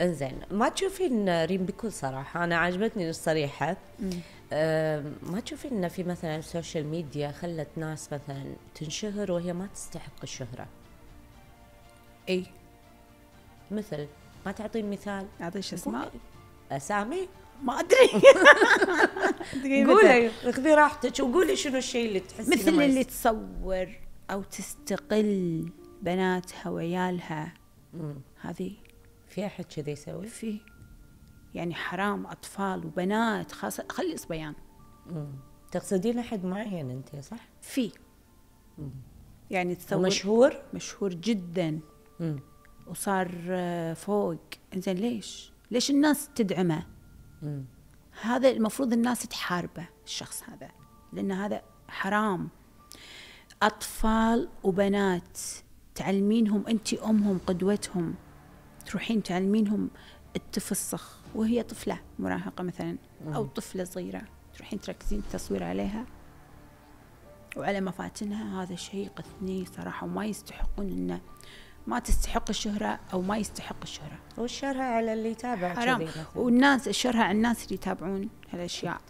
انزين ما تشوفين ريم بكل صراحة أنا عجبتني الصريحة. أه ما تشوفين ان في مثلا ال social media خلت ناس مثلا تنشهر وهي ما تستحق الشهرة؟ إي. مثل ما تعطين مثال؟ اعطيش اسماء أسامي؟ ما أدري. قولي خذي راحتك وقولي شنو الشيء اللي تحسين مثل اللي تصور أو تستغل بناتها وعيالها. هذه. في أحد كذا يسوي؟ في. يعني حرام أطفال وبنات خاصة خلي صبيان. تقصدين أحد معين أنت صح؟ في. يعني تصور مشهور مشهور جدا. مم. وصار آه، فوق. إنزين ليش؟ ليش الناس تدعمه؟ مم. هذا المفروض الناس تحاربه الشخص هذا لأن هذا حرام. أطفال وبنات تعلمينهم أنت أمهم قدوتهم. تروحين تعلمينهم التفسخ وهي طفلة مراهقة مثلا أو طفلة صغيرة تروحين تركزين التصوير عليها وعلى مفاتنها. هذا شيء يقثني صراحة وما يستحقون إنه ما تستحق الشهرة أو ما يستحق الشهرة. والشرها على اللي يتابع حرام. والناس الشرها على الناس اللي يتابعون هالأشياء.